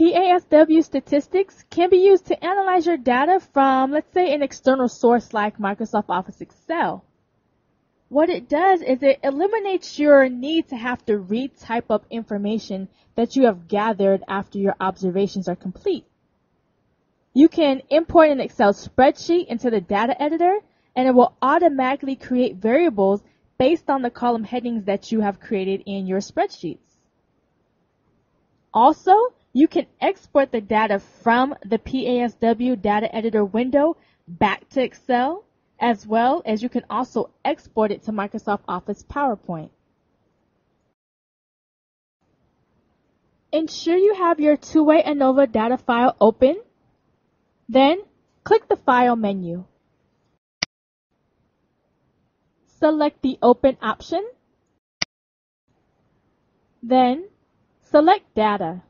PASW statistics can be used to analyze your data from, let's say, an external source like Microsoft Office Excel. What it does is it eliminates your need to have to retype up information that you have gathered after your observations are complete. You can import an Excel spreadsheet into the data editor and it will automatically create variables based on the column headings that you have created in your spreadsheets. Also, you can export the data from the PASW data editor window back to Excel, as well as you can also export it to Microsoft Office PowerPoint. Ensure you have your two-way ANOVA data file open. Then, click the File menu. Select the Open option. Then, select Data.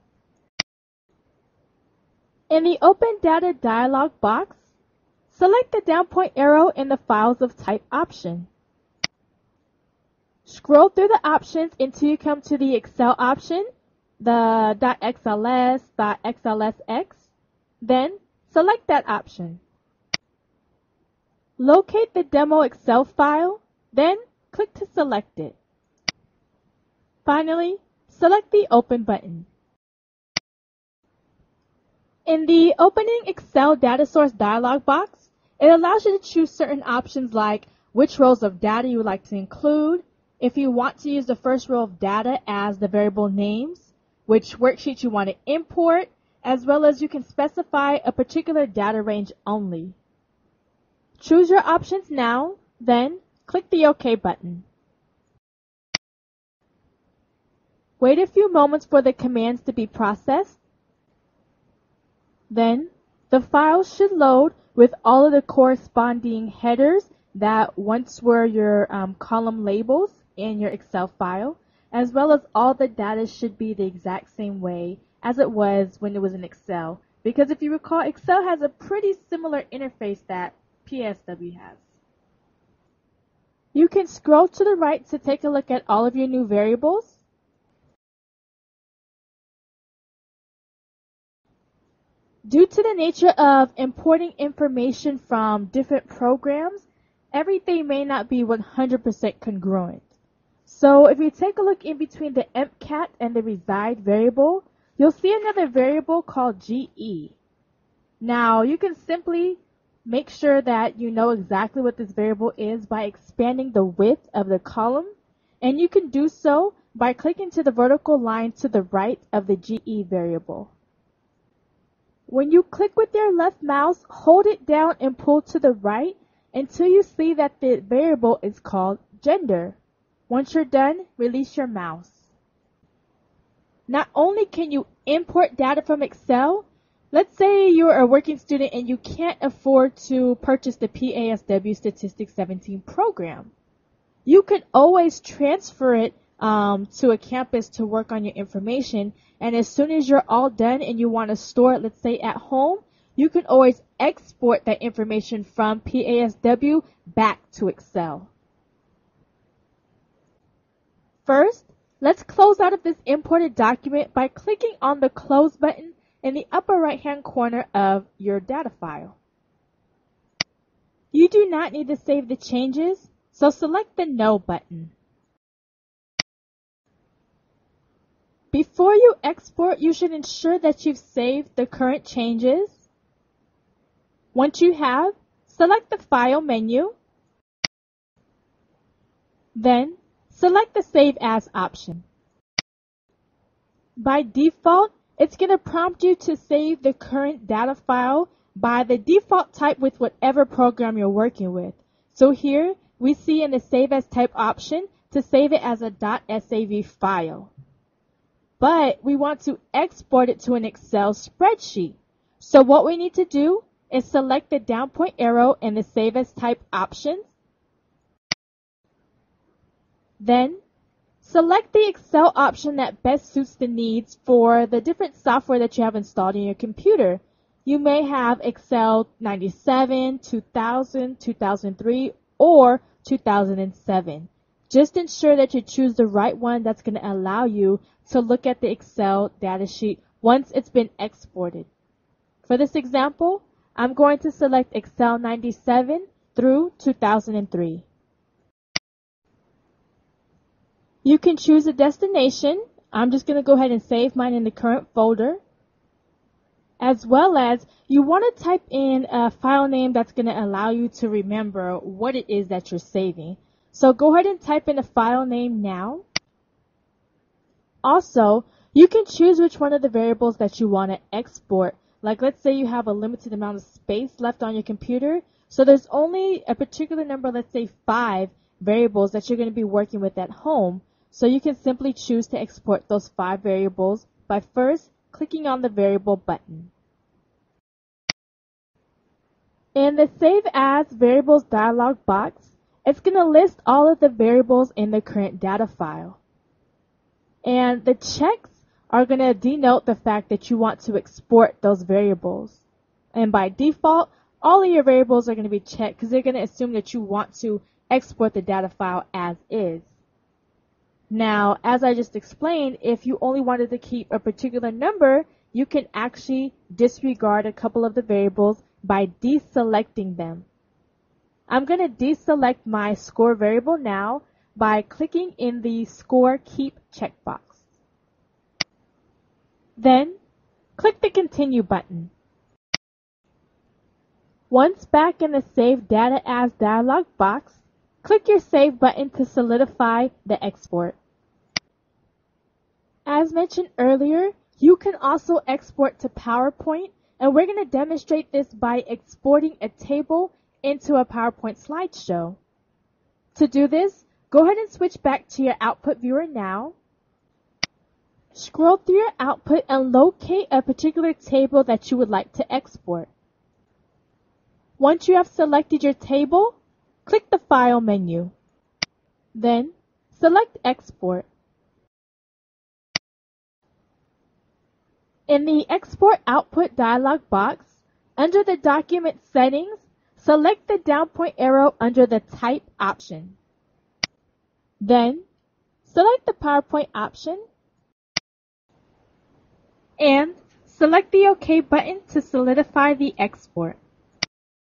In the Open Data dialog box, select the down point arrow in the Files of Type option. Scroll through the options until you come to the Excel option, the .xls, .xlsx, then select that option. Locate the demo Excel file, then click to select it. Finally, select the Open button. In the Opening Excel Data Source dialog box, it allows you to choose certain options like which rows of data you would like to include, if you want to use the first row of data as the variable names, which worksheet you want to import, as well as you can specify a particular data range only. Choose your options now, then click the OK button. Wait a few moments for the commands to be processed. Then, the file should load with all of the corresponding headers that once were your um, column labels in your Excel file, as well as all the data should be the exact same way as it was when it was in Excel. Because if you recall, Excel has a pretty similar interface that PASW has. You can scroll to the right to take a look at all of your new variables. Due to the nature of importing information from different programs, everything may not be 100% congruent. So if you take a look in between the empcat and the reside variable, you'll see another variable called GE. Now you can simply make sure that you know exactly what this variable is by expanding the width of the column and you can do so by clicking to the vertical line to the right of the GE variable. When you click with your left mouse, hold it down and pull to the right until you see that the variable is called gender. Once you're done, release your mouse. Not only can you import data from Excel, let's say you're a working student and you can't afford to purchase the PASW Statistics 17 program. You can always transfer it um, to a campus to work on your information. And as soon as you're all done and you want to store it, let's say at home, you can always export that information from PASW back to Excel. First, let's close out of this imported document by clicking on the Close button in the upper right hand corner of your data file. You do not need to save the changes, so select the No button. Before you export, you should ensure that you've saved the current changes. Once you have, select the File menu. Then, select the Save As option. By default, it's going to prompt you to save the current data file by the default type with whatever program you're working with. So here, we see in the Save As Type option to save it as a .sav file but we want to export it to an Excel spreadsheet. So what we need to do is select the down point arrow in the Save as Type options. Then select the Excel option that best suits the needs for the different software that you have installed in your computer. You may have Excel 97, 2000, 2003, or 2007. Just ensure that you choose the right one that's going to allow you to look at the Excel datasheet once it's been exported. For this example, I'm going to select Excel 97 through 2003. You can choose a destination. I'm just going to go ahead and save mine in the current folder. As well as you want to type in a file name that's going to allow you to remember what it is that you're saving. So go ahead and type in a file name now. Also, you can choose which one of the variables that you want to export. Like let's say you have a limited amount of space left on your computer. So there's only a particular number, let's say five variables that you're going to be working with at home. So you can simply choose to export those five variables by first clicking on the variable button. In the Save As Variables dialog box, it's going to list all of the variables in the current data file. And the checks are going to denote the fact that you want to export those variables. And by default, all of your variables are going to be checked because they're going to assume that you want to export the data file as is. Now, as I just explained, if you only wanted to keep a particular number, you can actually disregard a couple of the variables by deselecting them. I'm going to deselect my score variable now by clicking in the Score Keep checkbox. Then, click the Continue button. Once back in the Save Data As dialog box, click your Save button to solidify the export. As mentioned earlier, you can also export to PowerPoint, and we're going to demonstrate this by exporting a table into a PowerPoint slideshow. To do this, go ahead and switch back to your output viewer now Scroll through your output and locate a particular table that you would like to export. Once you have selected your table, click the File menu. Then, select Export. In the Export Output dialog box, under the Document Settings, select the down point arrow under the Type option. Then, select the PowerPoint option and select the OK button to solidify the export.